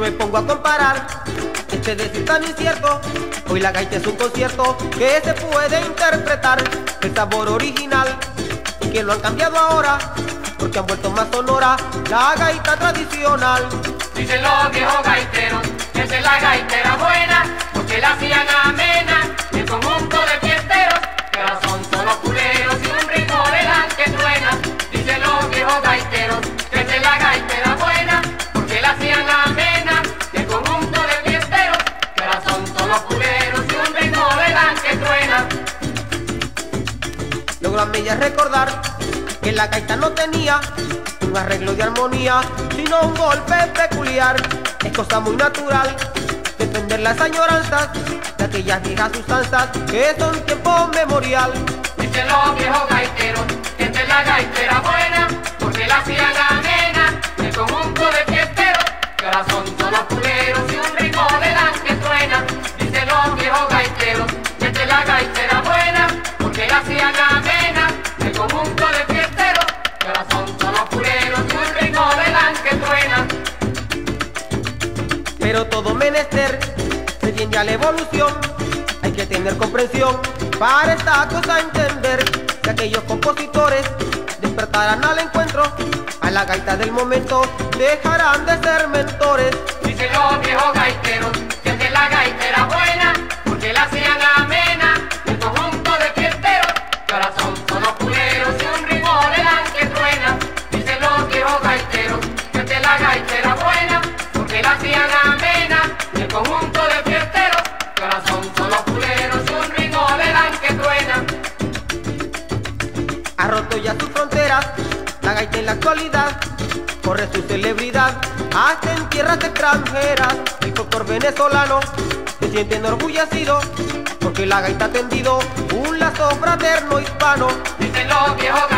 pongo a comparar este decir tan incierto Hoy la gaita es un concierto que se puede interpretar El sabor original que lo han cambiado ahora Porque han vuelto más sonora la gaita tradicional. Dicen los viejos gaiteros que es la gaitera buena Logro a mí recordar que la gaita no tenía un arreglo de armonía, sino un golpe peculiar. Es cosa muy natural defender las añoranzas de aquellas viejas sustancias que son tiempo memorial. Dicen los viejos conjunto de fiesteros, que ahora son todos culeros y un ritmo de que suena. Pero todo menester se tiende a la evolución. Hay que tener comprensión para esta cosa entender que aquellos compositores despertarán al encuentro a la gaita del momento, dejarán de ser mentores. Dicen los viejos gaiteros que esta es la gaitera buena, porque la hacían amena, el conjunto de fiesteros, que ahora son Viejos gaiteros que es la gaitera buena, porque la hacían amena, el conjunto de fiesteros, que ahora son todos culeros y un ritmo dan que truena. Ha roto ya sus fronteras, la gaita en la actualidad corre su celebridad hasta en tierras extranjeras. El folclor venezolano se siente enorgullecido porque la gaita ha tendido un lazo fraterno hispano. Dicen los viejos